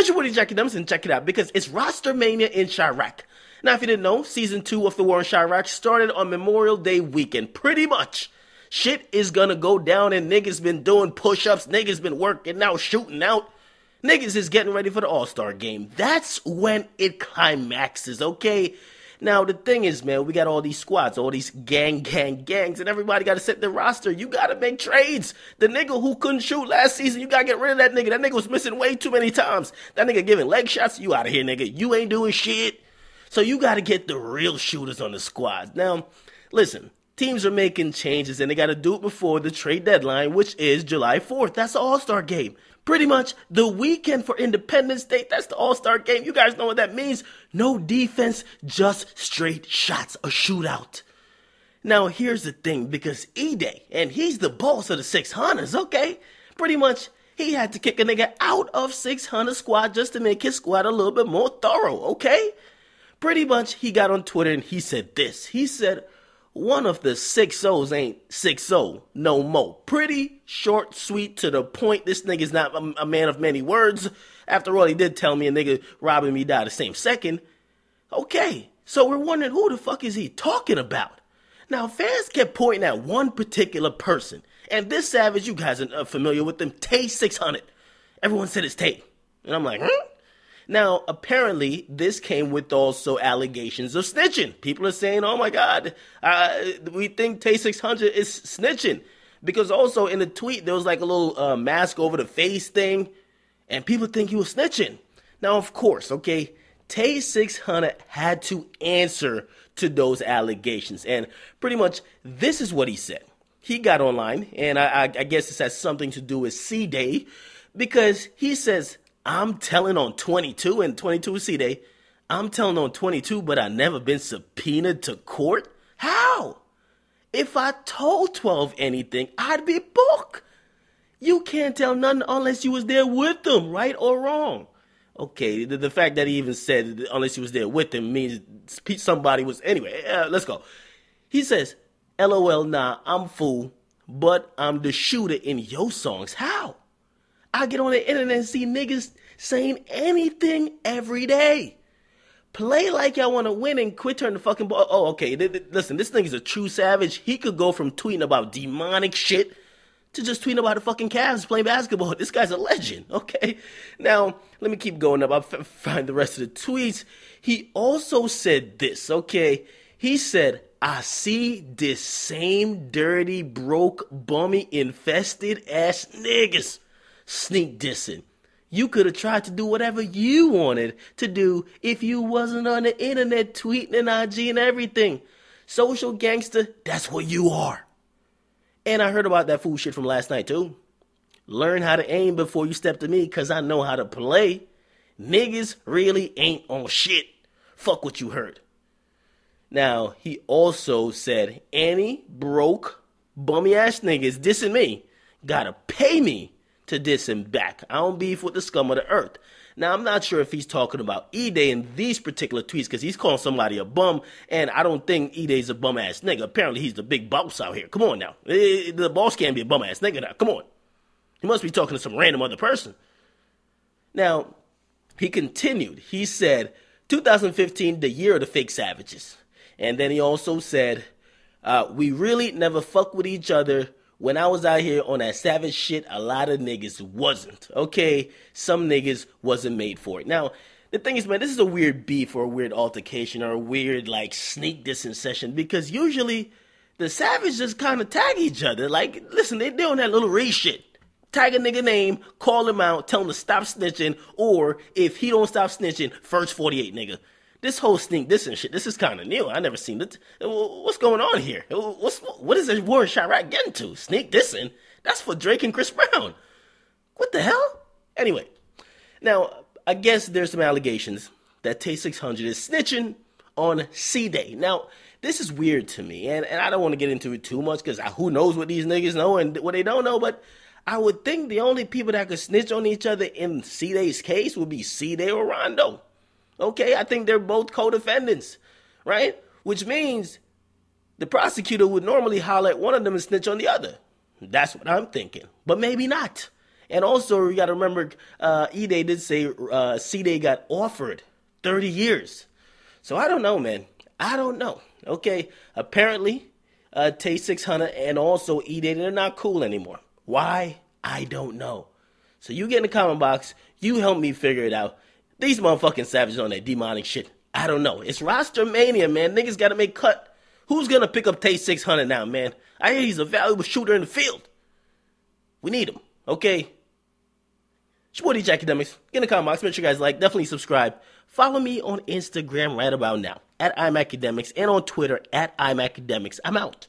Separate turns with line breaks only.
That's your Woody Jackie Dumpson. Check it out because it's Roster Mania in Chiraq. Now, if you didn't know, season two of The War in Chiraq started on Memorial Day weekend. Pretty much. Shit is gonna go down and niggas been doing push-ups, niggas been working out, shooting out. Niggas is getting ready for the All-Star game. That's when it climaxes, okay? Now the thing is, man, we got all these squads, all these gang, gang, gangs, and everybody got to set their roster. You got to make trades. The nigga who couldn't shoot last season, you got to get rid of that nigga. That nigga was missing way too many times. That nigga giving leg shots. You out of here, nigga. You ain't doing shit. So you got to get the real shooters on the squad. Now, listen. Teams are making changes and they got to do it before the trade deadline, which is July 4th. That's the All Star game. Pretty much the weekend for Independence Day. That's the All Star game. You guys know what that means. No defense, just straight shots, a shootout. Now, here's the thing because E Day, and he's the boss of the 600s, okay? Pretty much, he had to kick a nigga out of 600 squad just to make his squad a little bit more thorough, okay? Pretty much, he got on Twitter and he said this. He said, one of the six O's ain't six O no more. Pretty short, sweet, to the point. This nigga's not a, a, man of many words. After all, he did tell me a nigga robbing me died the same second. Okay, so we're wondering who the fuck is he talking about? Now, fans kept pointing at one particular person. And this savage, you guys are familiar with them, Tay 600. Everyone said it's Tay. And I'm like, hmm? Now, apparently, this came with also allegations of snitching. People are saying, oh my God, uh, we think Tay 600 is snitching. Because also in the tweet, there was like a little uh, mask over the face thing, and people think he was snitching. Now, of course, okay, Tay 600 had to answer to those allegations. And pretty much, this is what he said. He got online, and I, I, I guess this has something to do with Cdai, because he says, I'm telling on 22 and 22 Cdai. I'm telling on 22, but I never been subpoenaed to court? How? If I told 12 anything, I'd be booked. You can't tell nothing unless you was there with them, right or wrong. Okay, the, the fact that he even said unless he was there with them means somebody was. Anyway, uh, let's go. He says, LOL, nah, I'm fool, but I'm the shooter in your songs. How? I get on the internet and see niggas saying anything every day. Play like y'all want to win and quit turning the fucking ball. Oh, okay. Listen, this thing is a true savage. He could go from tweeting about demonic shit to just tweeting about the fucking Cavs playing basketball. This guy's a legend, okay? Now, let me keep going up. I'll find the rest of the tweets. He also said this, okay? He said, I see this same dirty, broke, bummy, infested ass niggas sneak dissing. You could have tried to do whatever you wanted to do if you wasn't on the internet tweeting and IG and everything. Social gangster, that's what you are. And I heard about that fool shit from last night too. Learn how to aim before you step to me, cause I know how to play. Niggas really ain't on shit. Fuck what you heard. Now, he also said, any broke, bummy ass niggas dissing me gotta pay me to diss him back. I don't beef with the scum of the earth. Now, I'm not sure if he's talking about Edai in these particular tweets because he's calling somebody a bum, and I don't think Edai's a bum ass nigga. Apparently, he's the big boss out here. Come on now. Eh, the boss can't be a bum ass nigga now. Come on. He must be talking to some random other person. Now, he continued. He said, 2015, the year of the fake savages. And then he also said, uh, we really never fuck with each other when I was out here on that savage shit, a lot of niggas wasn't. Okay, some niggas wasn't made for it. Now, the thing is, man, this is a weird beef or a weird altercation or a weird like sneak dissing session because usually the savages just kind of tag each other. Like, listen, they doing that little race shit. Tag a nigga name, call him out, tell him to stop snitching, or if he don't stop snitching, first 48 nigga this whole sneak this and shit, this is kind of new. I never seen it. What's going on here? What's what is this war in Chiraq getting to? Sneak dissing? That's for Drake and Chris Brown. What the hell? Anyway, now I guess there's some allegations that Tay 600 is snitching on Cdai. Now this is weird to me, and, and I don't want to get into it too much because who knows what these niggas know and what they don't know, but. I would think the only people that could snitch on each other in Cdai's case would be Cdai or Rondo. Okay, I think they're both co-defendants, right? Which means the prosecutor would normally holler at one of them and snitch on the other. That's what I'm thinking. But maybe not. And also, you got to remember, uh, Edai did say uh, Cdai got offered 30 years. So I don't know, man. I don't know. Okay, apparently, uh, Tay 600 and also Edai, they're not cool anymore. Why? I don't know. So you get in the comment box, you help me figure it out. These motherfucking savages on that demonic shit. I don't know. It's roster mania, man. Niggas gotta make cut. Who's gonna pick up Tay 600 now, man? I hear he's a valuable shooter in the field. We need him, okay? DJ Akademiks. Get in the comment box. Make sure you guys like. Definitely subscribe. Follow me on Instagram right about now at I'm Akademiks and on Twitter at I'm Akademiks. I'm out.